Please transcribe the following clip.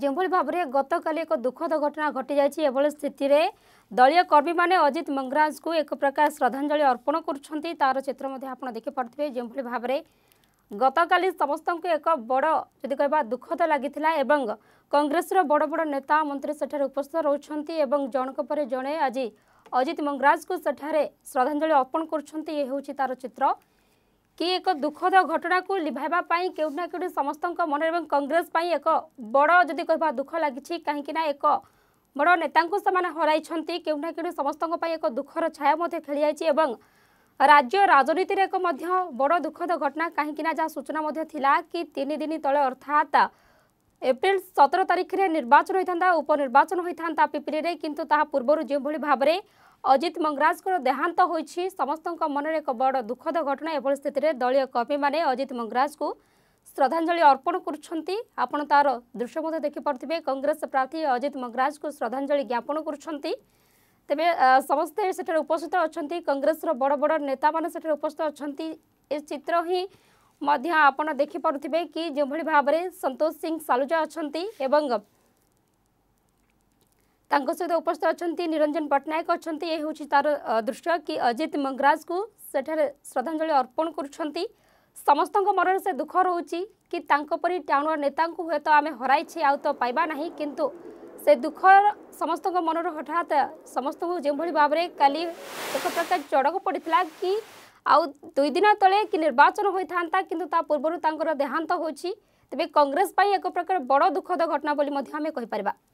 যেভাবে ভাবে গতকাল এক দুঃখদ ঘটনা ঘটি যাই এভাবে স্থিতরে দলীয় কর্মী মানে অজিত মঙ্গরাজ এক প্রকার শ্রদ্ধাঞ্জলি অর্পণ করছেন তার চিত্র আপনার দেখি দেখিপারে যেভাবে ভাবে গতকাল সমস্ত এক বড় যদি কহা দুঃখদ লাগিলা এবং কংগ্রেসের বড় বড় নেতা মন্ত্রী সেঠার উপস্থিত রয়েছেন এবং জনক পরে জনে আজ অজিত মঙ্গরাজ সেঠার শ্রদ্ধাঞ্জলি অর্পণ করছেন এ হচ্ছে তার চিত্র କି ଏକ ଦୁଃଖଦ ଘଟଣାକୁ ଲିଭାଇବା ପାଇଁ କେଉଁଠି ନା କେଉଁଠି ସମସ୍ତଙ୍କ ମନରେ ଏବଂ କଂଗ୍ରେସ ପାଇଁ ଏକ ବଡ଼ ଯଦି କହିବା ଦୁଃଖ ଲାଗିଛି କାହିଁକି ନା ଏକ ବଡ଼ ନେତାଙ୍କୁ ସେମାନେ ହରାଇଛନ୍ତି କେଉଁଠି ନା କେଉଁଠି ସମସ୍ତଙ୍କ ପାଇଁ ଏକ ଦୁଃଖର ଛାୟା ମଧ୍ୟ ଖେଳିଯାଇଛି ଏବଂ ରାଜ୍ୟ ରାଜନୀତିରେ ଏକ ମଧ୍ୟ ବଡ଼ ଦୁଃଖଦ ଘଟଣା କାହିଁକିନା ଯାହା ସୂଚନା ମଧ୍ୟ ଥିଲା କି ତିନି ଦିନ ତଳେ ଅର୍ଥାତ୍ ଏପ୍ରିଲ ସତର ତାରିଖରେ ନିର୍ବାଚନ ହୋଇଥାନ୍ତା ଉପନିର୍ବାଚନ ହୋଇଥାନ୍ତା ପିପିଲିରେ କିନ୍ତୁ ତାହା ପୂର୍ବରୁ ଯେଉଁଭଳି ଭାବରେ अजित मंगराज देहांत हो समस्त मनरे एक बड़ दुखद घटना यह स्थित दलय कर्मी मैंने अजित मंगराज को श्रद्धाजलि अर्पण कर दृश्य मत देखिपे कंग्रेस प्रार्थी अजित मंगराज को श्रद्धाजलि ज्ञापन कर तेरे समस्ते से उपस्थित अच्छा कंग्रेस बड़ बड़ नेता मैंने उपस्थित अच्छा चित्र ही आप देखिपे कि जो भाव में सतोष सिंह सालुजा अच्छा सहित उपस्थित अच्छा निरंजन पट्टनायक अच्छा ये हूँ तार दृश्य कि अजित मंगराज को सेठे श्रद्धाजलि अर्पण कर समस्त मन से दुख रोचे कि परी टाणुआ नेता हे तो आम हरई आउ तो पाइबा ना किंतु से दुख समस्त मनर हठात समस्त जो भाव में कल एक प्रकार चढ़क पड़ा कि आउ दुई दिन ते कि निर्वाचन होता कि पूर्व देहांत हो तेज कंग्रेस एक प्रकार बड़ दुखद घटना बोली आम कहीपर